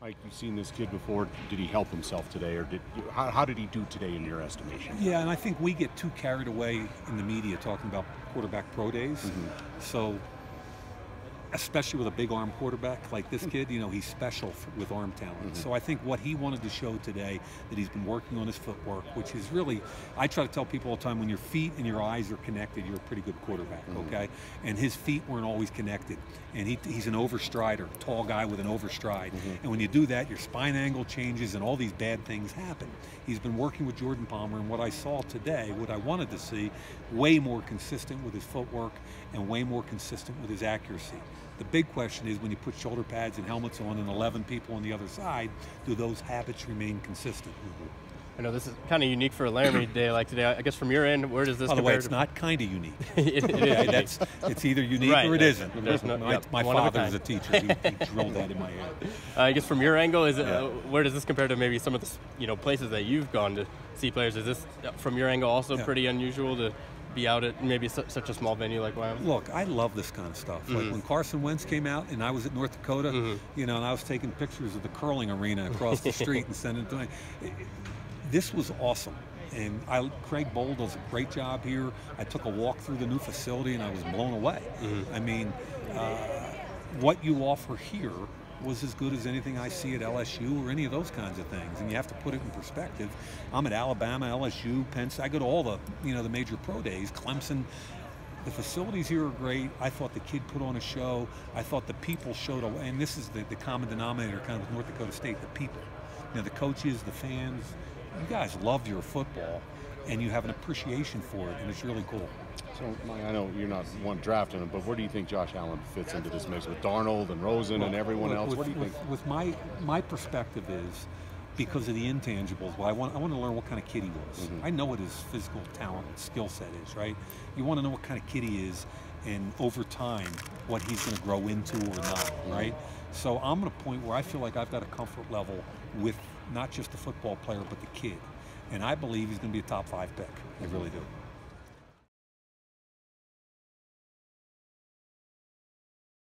Mike, you've seen this kid before. Did he help himself today, or did how, how did he do today in your estimation? Yeah, and I think we get too carried away in the media talking about quarterback pro days. Mm-hmm. So, especially with a big arm quarterback like this mm-hmm. kid, you know, he's special with arm talent. Mm-hmm. So I think what he wanted to show today that he's been working on his footwork, which is really, I try to tell people all the time, when your feet and your eyes are connected, you're a pretty good quarterback. Mm-hmm. Okay, and his feet weren't always connected, and he, he's an overstrider, tall guy with an overstride, and when you do that, your spine angle changes, and all these bad things happen. He's been working with Jordan Palmer, and what I saw today, what I wanted to see, way more consistent with his footwork and way more consistent with his accuracy. The big question is when you put shoulder pads and helmets on and 11 people on the other side, do those habits remain consistent? I know this is kind of unique for a Laramie day like today. I guess from your end, where does this By the way, it's to- not kind of unique. it, it is Okay, that's, it's either unique Right, or it isn't. there's no- my yep, my one father was a teacher. He, he drilled that in my head. Uh, I guess from your angle, is it, Yeah. uh, where does this compare to maybe some of the you know places that you've gone to see players? Is this uh, from your angle also Yeah. pretty unusual to be out at maybe su- such a small venue like Wyoming? Look, I love this kind of stuff. Like Mm-hmm. when Carson Wentz came out and I was at North Dakota, you know, and I was taking pictures of the curling arena across the street and sending it to me. This was awesome. And I, Craig Bohl does a great job here. I took a walk through the new facility and I was blown away. Mm-hmm. I mean, uh, what you offer here was as good as anything I see at LSU or any of those kinds of things. And you have to put it in perspective. I'm at Alabama, LSU, Penn State. I go to all the, you know, the major pro days. Clemson. The facilities here are great. I thought the kid put on a show. I thought the people showed, a, and this is the, the common denominator kind of with North Dakota State, the people. You know, the coaches, the fans, you guys love your football and you have an appreciation for it, and it's really cool. So, Mike, I know you're not one drafting him, but where do you think Josh Allen fits into this mix with Darnold and Rosen and everyone Look, else? With, what do you with, think? with my my perspective is because of the intangibles. Well, I want I want to learn what kind of kid he was. Mm-hmm. I know what his physical talent and skill set is. Right. You want to know what kind of kid he is, and over time, what he's going to grow into or not. Mm-hmm. Right. So I'm at a point where I feel like I've got a comfort level with not just the football player but the kid, and I believe he's going to be a top five pick. I really do.